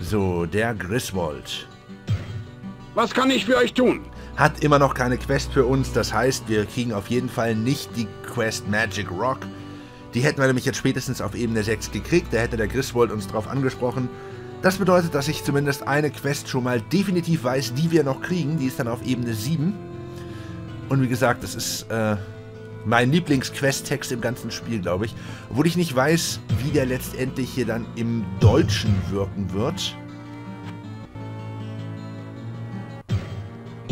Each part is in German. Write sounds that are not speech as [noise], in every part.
So, der Griswold. Was kann ich für euch tun? Hat immer noch keine Quest für uns, das heißt, wir kriegen auf jeden Fall nicht die Quest Magic Rock. Die hätten wir nämlich jetzt spätestens auf Ebene 6 gekriegt, da hätte der Griswold uns drauf angesprochen. Das bedeutet, dass ich zumindest eine Quest schon mal definitiv weiß, die wir noch kriegen. Die ist dann auf Ebene 7. Und wie gesagt, das ist äh, mein Lieblings-Quest-Text im ganzen Spiel, glaube ich. Obwohl ich nicht weiß, wie der letztendlich hier dann im Deutschen wirken wird.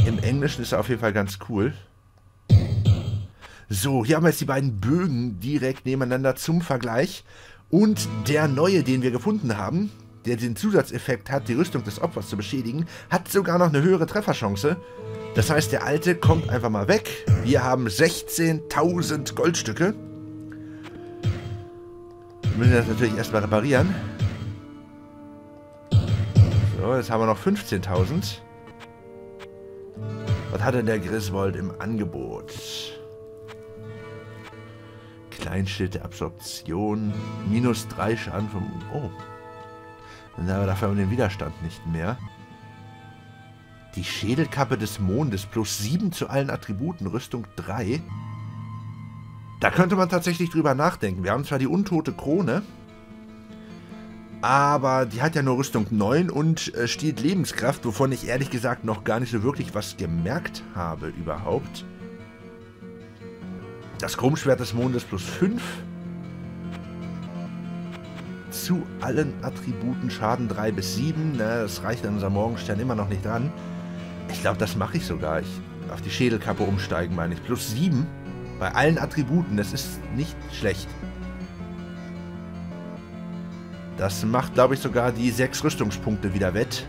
Im Englischen ist er auf jeden Fall ganz cool. So, hier haben wir jetzt die beiden Bögen direkt nebeneinander zum Vergleich. Und der neue, den wir gefunden haben, der den Zusatzeffekt hat, die Rüstung des Opfers zu beschädigen, hat sogar noch eine höhere Trefferchance. Das heißt, der alte kommt einfach mal weg. Wir haben 16.000 Goldstücke. Wir müssen das natürlich erstmal reparieren. So, jetzt haben wir noch 15.000. Was hat denn der Griswold im Angebot? Kleinschild der Absorption. Minus 3 Schaden vom... Oh. Dann haben wir dafür den Widerstand nicht mehr. Die Schädelkappe des Mondes plus 7 zu allen Attributen, Rüstung 3. Da könnte man tatsächlich drüber nachdenken. Wir haben zwar die untote Krone, aber die hat ja nur Rüstung 9 und äh, stiehlt Lebenskraft, wovon ich ehrlich gesagt noch gar nicht so wirklich was gemerkt habe überhaupt. Das Krummschwert des Mondes plus 5 zu allen Attributen Schaden 3 bis 7. Ne, das reicht an unserem Morgenstern immer noch nicht dran. Ich glaube, das mache ich sogar. Ich auf die Schädelkappe umsteigen, meine ich. Plus 7 bei allen Attributen. Das ist nicht schlecht. Das macht, glaube ich, sogar die 6 Rüstungspunkte wieder wett.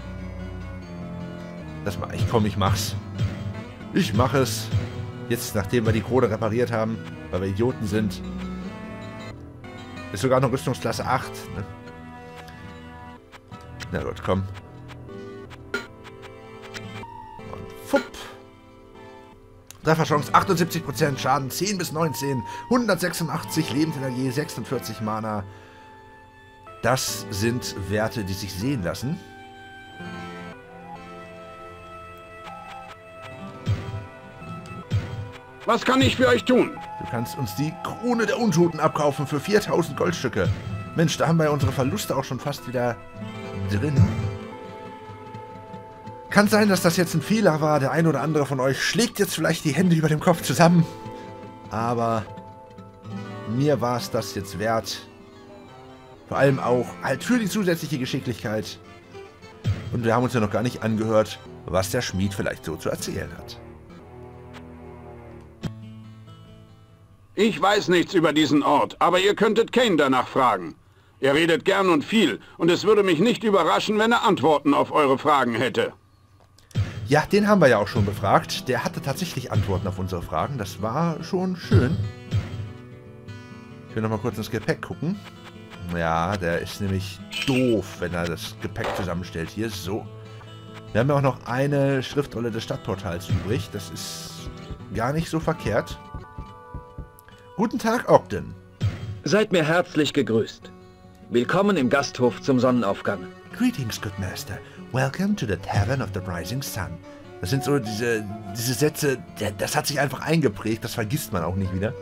Das mach ich. Komm, ich mach's. Ich mache es. Jetzt, nachdem wir die Krone repariert haben, weil wir Idioten sind. Ist sogar noch Rüstungsklasse 8. Ne? Na gut, komm. Und fupp. Trefferchance 78%, Schaden 10 bis 19, 186 Lebensenergie, 46 Mana. Das sind Werte, die sich sehen lassen. Was kann ich für euch tun? Du kannst uns die Krone der Untoten abkaufen für 4000 Goldstücke. Mensch, da haben wir unsere Verluste auch schon fast wieder drin. Kann sein, dass das jetzt ein Fehler war. Der ein oder andere von euch schlägt jetzt vielleicht die Hände über dem Kopf zusammen. Aber mir war es das jetzt wert. Vor allem auch halt für die zusätzliche Geschicklichkeit. Und wir haben uns ja noch gar nicht angehört, was der Schmied vielleicht so zu erzählen hat. Ich weiß nichts über diesen Ort, aber ihr könntet Kane danach fragen. Er redet gern und viel, und es würde mich nicht überraschen, wenn er Antworten auf eure Fragen hätte. Ja, den haben wir ja auch schon befragt. Der hatte tatsächlich Antworten auf unsere Fragen. Das war schon schön. Ich will noch mal kurz ins Gepäck gucken. Ja, der ist nämlich doof, wenn er das Gepäck zusammenstellt. Hier, so. Wir haben ja auch noch eine Schriftrolle des Stadtportals übrig. Das ist gar nicht so verkehrt. Guten Tag, Ogden. Seid mir herzlich gegrüßt. Willkommen im Gasthof zum Sonnenaufgang. Greetings, good master. Welcome to the Tavern of the Rising Sun. Das sind so diese, diese Sätze, das hat sich einfach eingeprägt, das vergisst man auch nicht wieder.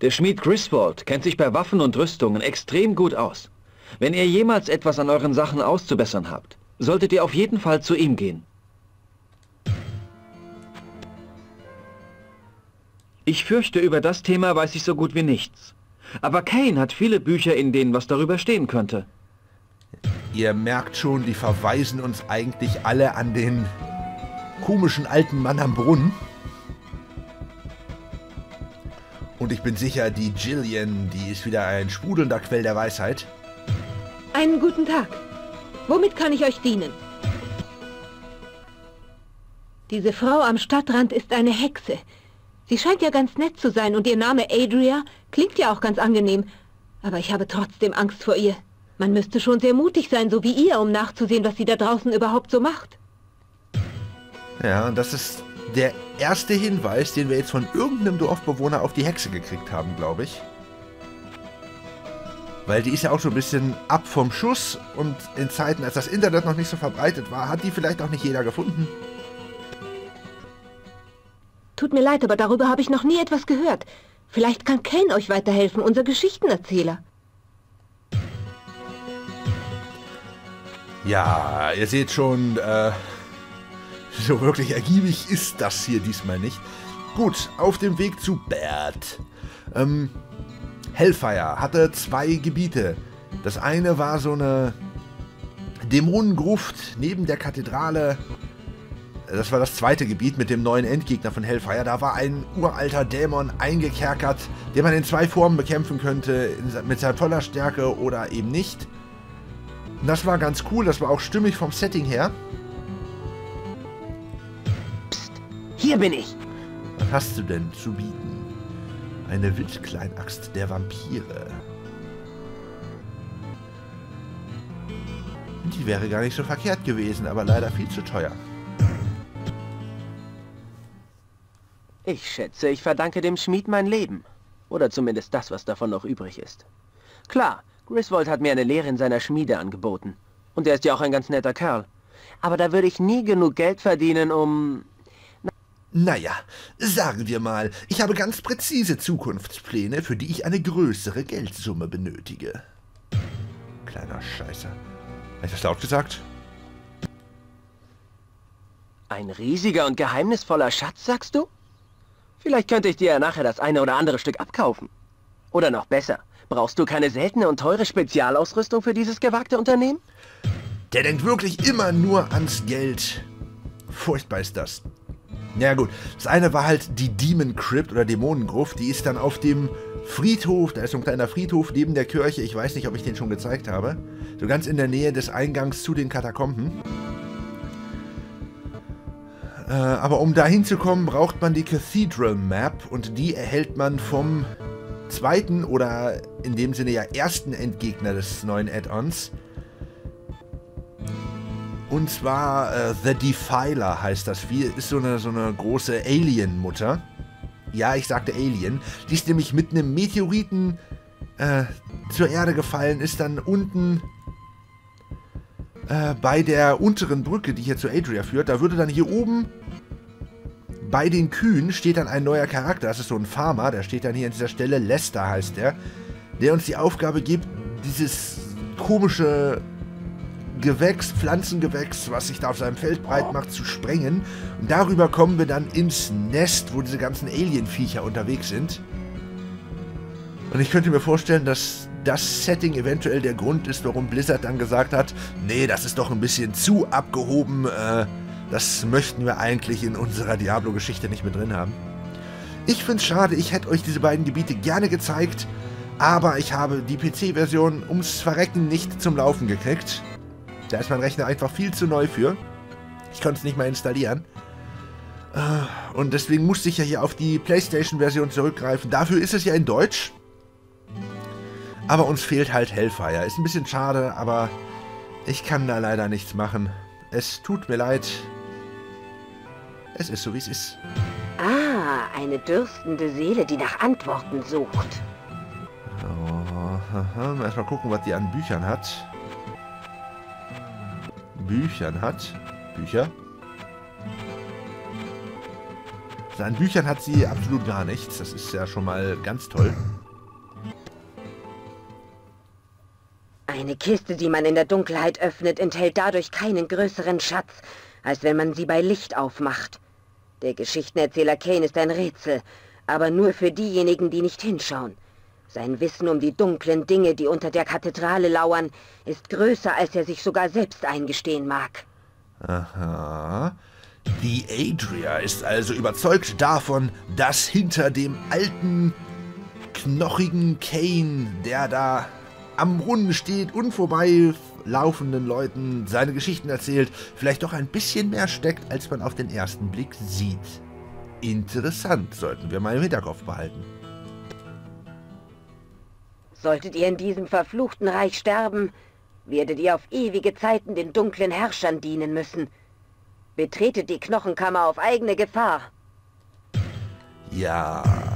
Der Schmied Griswold kennt sich bei Waffen und Rüstungen extrem gut aus. Wenn ihr jemals etwas an euren Sachen auszubessern habt, solltet ihr auf jeden Fall zu ihm gehen. Ich fürchte, über das Thema weiß ich so gut wie nichts. Aber Kane hat viele Bücher, in denen was darüber stehen könnte. Ihr merkt schon, die verweisen uns eigentlich alle an den komischen alten Mann am Brunnen. Und ich bin sicher, die Jillian, die ist wieder ein sprudelnder Quell der Weisheit. Einen guten Tag. Womit kann ich euch dienen? Diese Frau am Stadtrand ist eine Hexe. Sie scheint ja ganz nett zu sein und ihr Name Adria klingt ja auch ganz angenehm. Aber ich habe trotzdem Angst vor ihr. Man müsste schon sehr mutig sein, so wie ihr, um nachzusehen, was sie da draußen überhaupt so macht. Ja, und das ist der erste Hinweis, den wir jetzt von irgendeinem Dorfbewohner auf die Hexe gekriegt haben, glaube ich. Weil die ist ja auch so ein bisschen ab vom Schuss und in Zeiten, als das Internet noch nicht so verbreitet war, hat die vielleicht auch nicht jeder gefunden. Tut mir leid, aber darüber habe ich noch nie etwas gehört. Vielleicht kann Kane euch weiterhelfen, unser Geschichtenerzähler. Ja, ihr seht schon, äh, so wirklich ergiebig ist das hier diesmal nicht. Gut, auf dem Weg zu Bert. Ähm, Hellfire hatte zwei Gebiete. Das eine war so eine Dämonengruft neben der Kathedrale. Das war das zweite Gebiet mit dem neuen Endgegner von Hellfire. Da war ein uralter Dämon eingekerkert, den man in zwei Formen bekämpfen könnte, mit seiner voller Stärke oder eben nicht. Das war ganz cool, das war auch stimmig vom Setting her. Psst, hier bin ich. Was hast du denn zu bieten? Eine Wildkleinaxt der Vampire. Die wäre gar nicht so verkehrt gewesen, aber leider viel zu teuer. Ich schätze, ich verdanke dem Schmied mein Leben. Oder zumindest das, was davon noch übrig ist. Klar, Griswold hat mir eine Lehre in seiner Schmiede angeboten. Und er ist ja auch ein ganz netter Kerl. Aber da würde ich nie genug Geld verdienen, um... Naja, sagen wir mal, ich habe ganz präzise Zukunftspläne, für die ich eine größere Geldsumme benötige. Kleiner Scheißer. Habe ich das laut gesagt? Ein riesiger und geheimnisvoller Schatz, sagst du? Vielleicht könnte ich dir ja nachher das eine oder andere Stück abkaufen. Oder noch besser, brauchst du keine seltene und teure Spezialausrüstung für dieses gewagte Unternehmen? Der denkt wirklich immer nur ans Geld. Furchtbar ist das. Ja gut, das eine war halt die Demon Crypt oder Dämonengruft. Die ist dann auf dem Friedhof, da ist so ein kleiner Friedhof neben der Kirche. Ich weiß nicht, ob ich den schon gezeigt habe. So ganz in der Nähe des Eingangs zu den Katakomben. Äh, aber um da hinzukommen, braucht man die Cathedral Map und die erhält man vom zweiten oder in dem Sinne ja ersten Endgegner des neuen Add-ons. Und zwar äh, The Defiler heißt das Vieh. Ist so eine, so eine große Alien-Mutter. Ja, ich sagte Alien. Die ist nämlich mit einem Meteoriten äh, zur Erde gefallen, ist dann unten äh, bei der unteren Brücke, die hier zu Adria führt. Da würde dann hier oben bei den Kühen steht dann ein neuer Charakter. Das ist so ein Farmer, der steht dann hier an dieser Stelle. Lester heißt der. Der uns die Aufgabe gibt, dieses komische Gewächs, Pflanzengewächs, was sich da auf seinem Feld breit macht, zu sprengen. Und darüber kommen wir dann ins Nest, wo diese ganzen Alien-Viecher unterwegs sind. Und ich könnte mir vorstellen, dass das Setting eventuell der Grund ist, warum Blizzard dann gesagt hat, nee, das ist doch ein bisschen zu abgehoben, äh, das möchten wir eigentlich in unserer Diablo-Geschichte nicht mehr drin haben. Ich finde es schade, ich hätte euch diese beiden Gebiete gerne gezeigt, aber ich habe die PC-Version ums Verrecken nicht zum Laufen gekriegt. Da ist mein Rechner einfach viel zu neu für. Ich konnte es nicht mal installieren. Äh, und deswegen musste ich ja hier auf die PlayStation-Version zurückgreifen. Dafür ist es ja in Deutsch. Aber uns fehlt halt Hellfire. Ist ein bisschen schade, aber ich kann da leider nichts machen. Es tut mir leid. Es ist so, wie es ist. Ah, eine dürstende Seele, die nach Antworten sucht. Oh, erstmal gucken, was die an Büchern hat. Büchern hat. Bücher. Also an Büchern hat sie absolut gar nichts. Das ist ja schon mal ganz toll. Eine Kiste, die man in der Dunkelheit öffnet, enthält dadurch keinen größeren Schatz, als wenn man sie bei Licht aufmacht. Der Geschichtenerzähler Kane ist ein Rätsel, aber nur für diejenigen, die nicht hinschauen. Sein Wissen um die dunklen Dinge, die unter der Kathedrale lauern, ist größer, als er sich sogar selbst eingestehen mag. Aha. Die Adria ist also überzeugt davon, dass hinter dem alten, knochigen Kane, der da am Brunnen steht und vorbei laufenden Leuten seine Geschichten erzählt, vielleicht doch ein bisschen mehr steckt, als man auf den ersten Blick sieht. Interessant, sollten wir mal im Hinterkopf behalten. Solltet ihr in diesem verfluchten Reich sterben, werdet ihr auf ewige Zeiten den dunklen Herrschern dienen müssen. Betretet die Knochenkammer auf eigene Gefahr. Ja.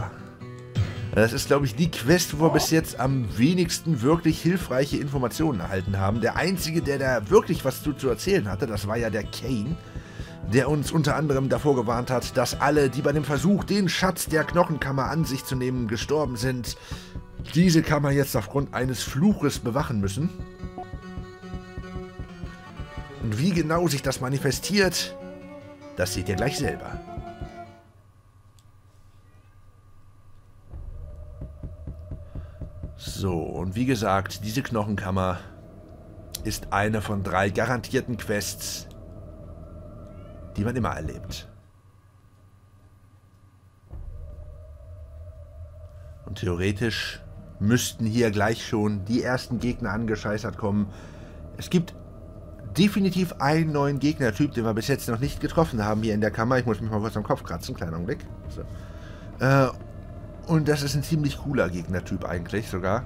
Das ist, glaube ich, die Quest, wo wir bis jetzt am wenigsten wirklich hilfreiche Informationen erhalten haben. Der Einzige, der da wirklich was zu, zu erzählen hatte, das war ja der Kane, der uns unter anderem davor gewarnt hat, dass alle, die bei dem Versuch, den Schatz der Knochenkammer an sich zu nehmen, gestorben sind, diese Kammer jetzt aufgrund eines Fluches bewachen müssen. Und wie genau sich das manifestiert, das seht ihr gleich selber. So, und wie gesagt, diese Knochenkammer ist eine von drei garantierten Quests, die man immer erlebt. Und theoretisch müssten hier gleich schon die ersten Gegner angescheißert kommen. Es gibt definitiv einen neuen Gegnertyp, den wir bis jetzt noch nicht getroffen haben hier in der Kammer. Ich muss mich mal kurz am Kopf kratzen, kleiner Augenblick. So. Äh, und das ist ein ziemlich cooler Gegnertyp eigentlich sogar.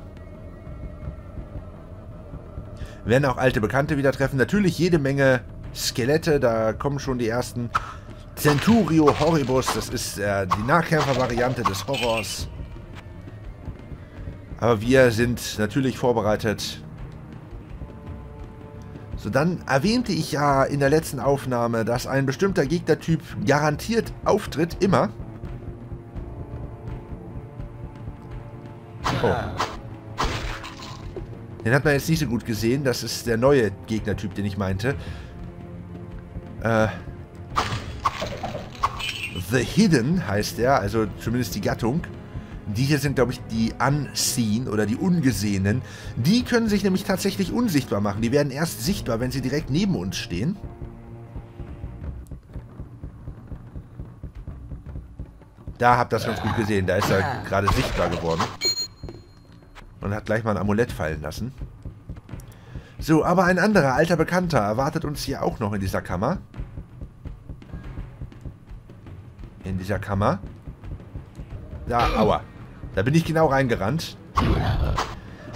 Werden auch alte Bekannte wieder treffen. Natürlich jede Menge Skelette, da kommen schon die ersten. Centurio Horribus, das ist äh, die Nahkämpfer-Variante des Horrors. Aber wir sind natürlich vorbereitet. So, dann erwähnte ich ja in der letzten Aufnahme, dass ein bestimmter Gegnertyp garantiert auftritt, immer. Oh. Den hat man jetzt nicht so gut gesehen. Das ist der neue Gegnertyp, den ich meinte. Äh, The Hidden heißt er, also zumindest die Gattung. Die hier sind, glaube ich, die Unseen oder die Ungesehenen. Die können sich nämlich tatsächlich unsichtbar machen. Die werden erst sichtbar, wenn sie direkt neben uns stehen. Da habt ihr das ganz gut gesehen. Da ist er gerade sichtbar geworden. Und hat gleich mal ein Amulett fallen lassen. So, aber ein anderer alter Bekannter erwartet uns hier auch noch in dieser Kammer. In dieser Kammer. Da, aua. Da bin ich genau reingerannt.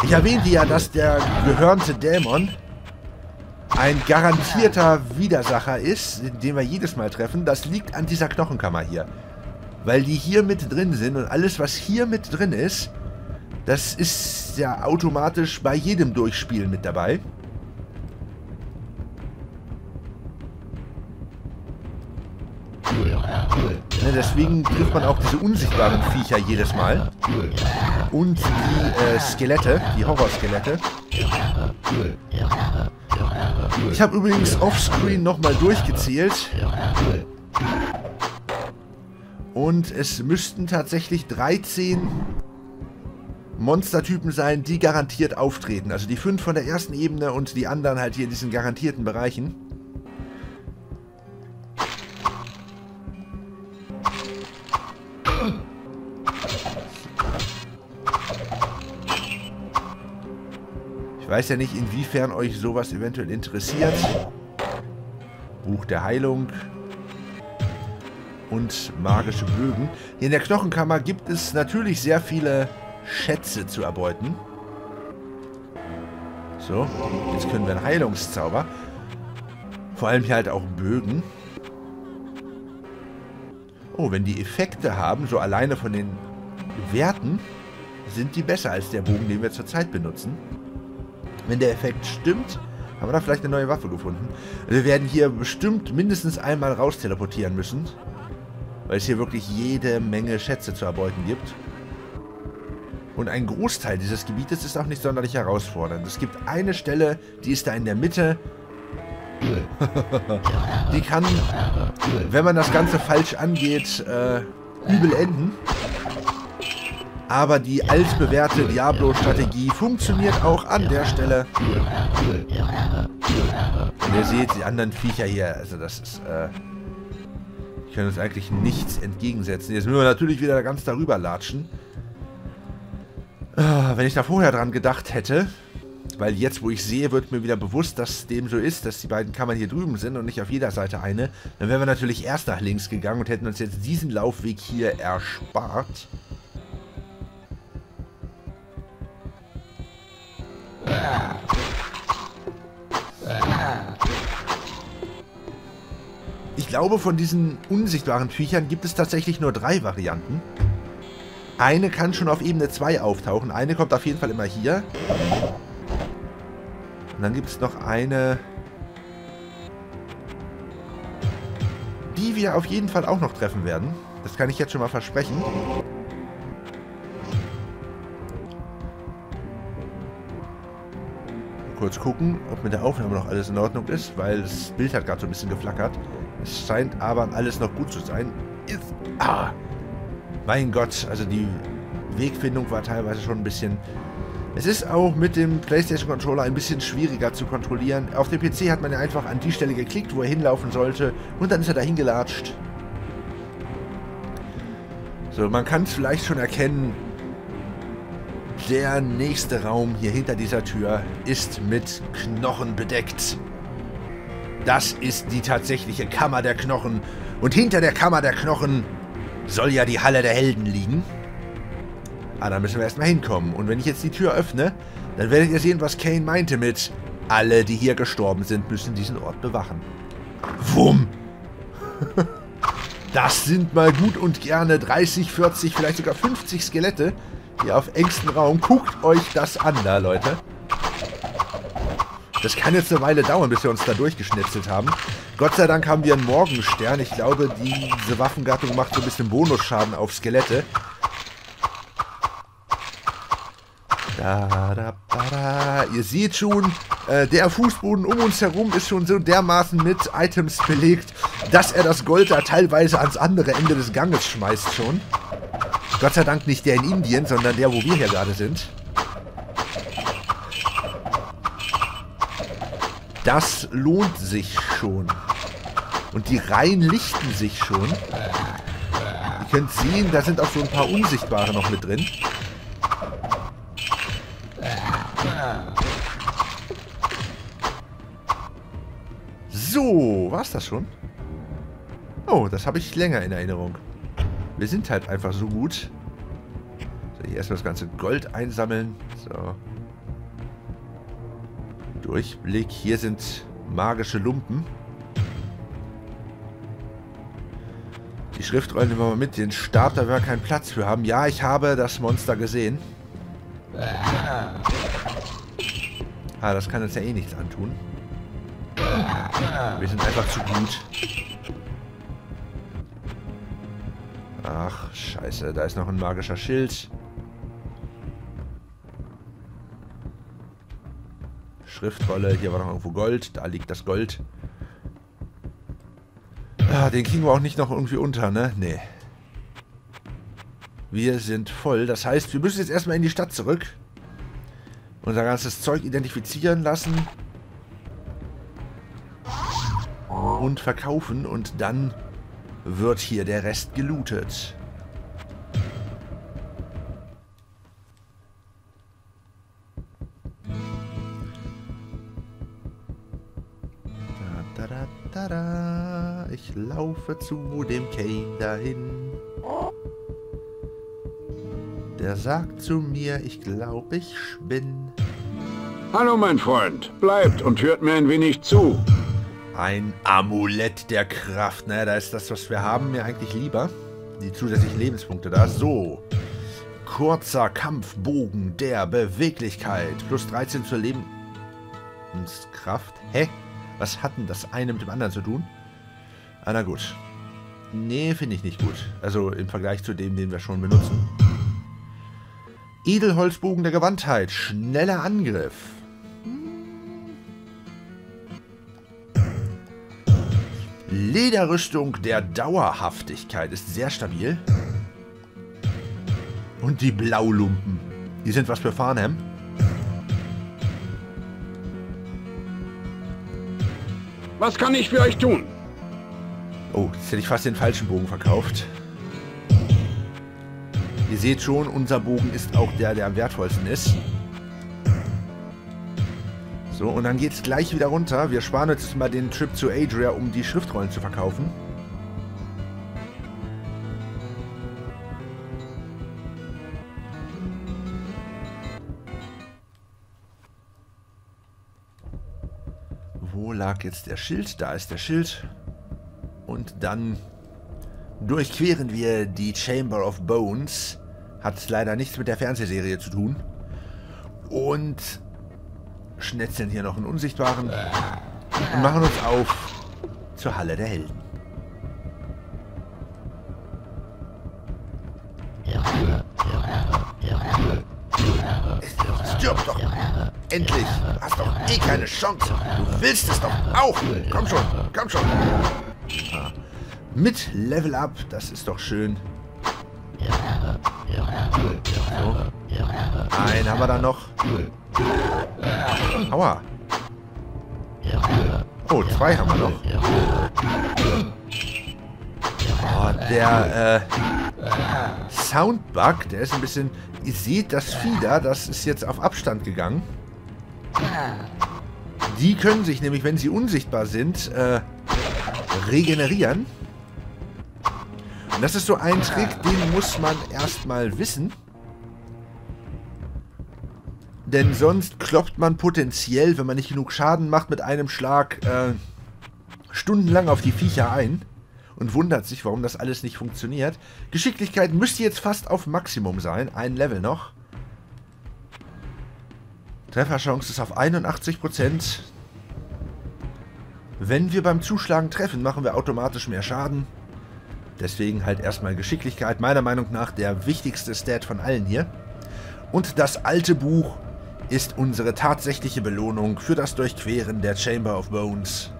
Ich erwähnte ja, dass der gehörnte Dämon ein garantierter Widersacher ist, den wir jedes Mal treffen. Das liegt an dieser Knochenkammer hier. Weil die hier mit drin sind und alles, was hier mit drin ist, das ist ja automatisch bei jedem Durchspielen mit dabei. Ne, deswegen trifft man auch diese unsichtbaren Viecher jedes Mal. Und die äh, Skelette, die Horrorskelette. Ich habe übrigens offscreen nochmal durchgezählt. Und es müssten tatsächlich 13 Monstertypen sein, die garantiert auftreten. Also die fünf von der ersten Ebene und die anderen halt hier in diesen garantierten Bereichen. Ich weiß ja nicht, inwiefern euch sowas eventuell interessiert. Buch der Heilung und magische Bögen. Hier in der Knochenkammer gibt es natürlich sehr viele Schätze zu erbeuten. So, jetzt können wir einen Heilungszauber. Vor allem hier halt auch Bögen. Oh, wenn die Effekte haben, so alleine von den Werten, sind die besser als der Bogen, den wir zurzeit benutzen. Wenn der Effekt stimmt, haben wir da vielleicht eine neue Waffe gefunden. Wir werden hier bestimmt mindestens einmal raus teleportieren müssen. Weil es hier wirklich jede Menge Schätze zu erbeuten gibt. Und ein Großteil dieses Gebietes ist auch nicht sonderlich herausfordernd. Es gibt eine Stelle, die ist da in der Mitte. [laughs] die kann, wenn man das Ganze falsch angeht, äh, übel enden. Aber die altbewährte Diablo-Strategie funktioniert auch an der Stelle. Und ihr seht die anderen Viecher hier. Also das ist... Äh, ich kann uns eigentlich nichts entgegensetzen. Jetzt müssen wir natürlich wieder ganz darüber latschen. Ah, wenn ich da vorher dran gedacht hätte, weil jetzt, wo ich sehe, wird mir wieder bewusst, dass dem so ist, dass die beiden Kammern hier drüben sind und nicht auf jeder Seite eine, dann wären wir natürlich erst nach links gegangen und hätten uns jetzt diesen Laufweg hier erspart. Ich glaube, von diesen unsichtbaren Viechern gibt es tatsächlich nur drei Varianten. Eine kann schon auf Ebene 2 auftauchen. Eine kommt auf jeden Fall immer hier. Und dann gibt es noch eine... Die wir auf jeden Fall auch noch treffen werden. Das kann ich jetzt schon mal versprechen. Kurz gucken, ob mit der Aufnahme noch alles in Ordnung ist, weil das Bild hat gerade so ein bisschen geflackert. Es scheint aber alles noch gut zu sein. Ist, ah, mein Gott, also die Wegfindung war teilweise schon ein bisschen... Es ist auch mit dem PlayStation Controller ein bisschen schwieriger zu kontrollieren. Auf dem PC hat man ja einfach an die Stelle geklickt, wo er hinlaufen sollte und dann ist er dahin gelatscht. So, man kann es vielleicht schon erkennen, der nächste Raum hier hinter dieser Tür ist mit Knochen bedeckt. Das ist die tatsächliche Kammer der Knochen. Und hinter der Kammer der Knochen soll ja die Halle der Helden liegen. Ah, da müssen wir erstmal hinkommen. Und wenn ich jetzt die Tür öffne, dann werdet ihr sehen, was Kane meinte mit alle, die hier gestorben sind, müssen diesen Ort bewachen. Wumm! [laughs] Das sind mal gut und gerne 30, 40, vielleicht sogar 50 Skelette hier auf engstem Raum. Guckt euch das an da, Leute. Das kann jetzt eine Weile dauern, bis wir uns da durchgeschnitzelt haben. Gott sei Dank haben wir einen Morgenstern. Ich glaube, diese Waffengattung macht so ein bisschen Bonusschaden auf Skelette. Da, da, da, da. Ihr seht schon, äh, der Fußboden um uns herum ist schon so dermaßen mit Items belegt, dass er das Gold da teilweise ans andere Ende des Ganges schmeißt schon. Gott sei Dank nicht der in Indien, sondern der, wo wir hier gerade sind. Das lohnt sich schon. Und die Reihen lichten sich schon. Ihr könnt sehen, da sind auch so ein paar Unsichtbare noch mit drin. So, war's das schon? Oh, das habe ich länger in Erinnerung. Wir sind halt einfach so gut. So, hier erstmal das ganze Gold einsammeln. So. Durchblick. Hier sind magische Lumpen. Schriftrollen nehmen wir mal mit. Den Stab, da wir keinen Platz für haben. Ja, ich habe das Monster gesehen. Ah, das kann uns ja eh nichts antun. Wir sind einfach zu gut. Ach, scheiße. Da ist noch ein magischer Schild. Schriftrolle. Hier war noch irgendwo Gold. Da liegt das Gold. Ah, den kriegen wir auch nicht noch irgendwie unter, ne? Nee. Wir sind voll. Das heißt, wir müssen jetzt erstmal in die Stadt zurück. Unser ganzes Zeug identifizieren lassen. Und verkaufen. Und dann wird hier der Rest gelootet. Da, da, da, da, Ich laufe zu dem Kane dahin. Der sagt zu mir, ich glaube, ich spinn. Hallo, mein Freund. Bleibt und hört mir ein wenig zu. Ein Amulett der Kraft. Naja, da ist das, was wir haben, mir eigentlich lieber. Die zusätzlichen Lebenspunkte da. So. Kurzer Kampfbogen der Beweglichkeit. Plus 13 zur Lebenskraft. Hä? Was hat denn das eine mit dem anderen zu tun? Ah, na gut. Nee, finde ich nicht gut. Also im Vergleich zu dem, den wir schon benutzen. Edelholzbogen der Gewandtheit. Schneller Angriff. Lederrüstung der Dauerhaftigkeit ist sehr stabil. Und die Blaulumpen. Die sind was für Farnham. Was kann ich für euch tun? Oh, jetzt hätte ich fast den falschen Bogen verkauft. Ihr seht schon, unser Bogen ist auch der, der am wertvollsten ist. So, und dann geht es gleich wieder runter. Wir sparen jetzt mal den Trip zu Adria, um die Schriftrollen zu verkaufen. Wo lag jetzt der Schild? Da ist der Schild. Und dann durchqueren wir die Chamber of Bones. Hat leider nichts mit der Fernsehserie zu tun. Und schnetzeln hier noch einen Unsichtbaren und machen uns auf zur Halle der Helden. Stirb doch! Endlich! Hast doch eh keine Chance! Du willst es doch auch! Komm schon! Komm schon! Mit Level Up, das ist doch schön. So. Einen haben wir da noch. Aua. Oh, zwei haben wir noch. Oh, der äh, Soundbug, der ist ein bisschen... Ihr seht, das da, das ist jetzt auf Abstand gegangen. Die können sich nämlich, wenn sie unsichtbar sind, äh, regenerieren. Das ist so ein Trick, den muss man erstmal wissen. Denn sonst kloppt man potenziell, wenn man nicht genug Schaden macht, mit einem Schlag äh, stundenlang auf die Viecher ein und wundert sich, warum das alles nicht funktioniert. Geschicklichkeit müsste jetzt fast auf Maximum sein. Ein Level noch. Trefferchance ist auf 81%. Wenn wir beim Zuschlagen treffen, machen wir automatisch mehr Schaden. Deswegen halt erstmal Geschicklichkeit. Meiner Meinung nach der wichtigste Stat von allen hier. Und das alte Buch ist unsere tatsächliche Belohnung für das Durchqueren der Chamber of Bones.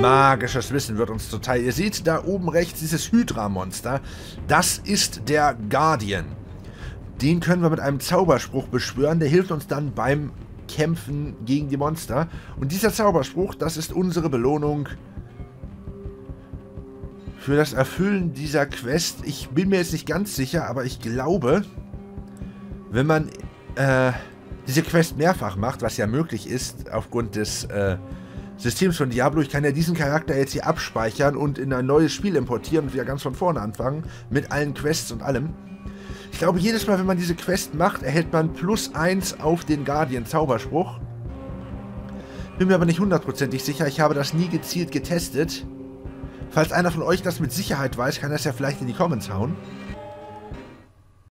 Magisches Wissen wird uns zuteil. Ihr seht da oben rechts dieses Hydra-Monster. Das ist der Guardian. Den können wir mit einem Zauberspruch beschwören. Der hilft uns dann beim Kämpfen gegen die Monster. Und dieser Zauberspruch, das ist unsere Belohnung für das Erfüllen dieser Quest. Ich bin mir jetzt nicht ganz sicher, aber ich glaube, wenn man äh, diese Quest mehrfach macht, was ja möglich ist aufgrund des äh, Systems von Diablo, ich kann ja diesen Charakter jetzt hier abspeichern und in ein neues Spiel importieren und wieder ganz von vorne anfangen, mit allen Quests und allem. Ich glaube, jedes Mal, wenn man diese Quest macht, erhält man plus 1 auf den Guardian-Zauberspruch. Bin mir aber nicht hundertprozentig sicher, ich habe das nie gezielt getestet. Falls einer von euch das mit Sicherheit weiß, kann er es ja vielleicht in die Comments hauen.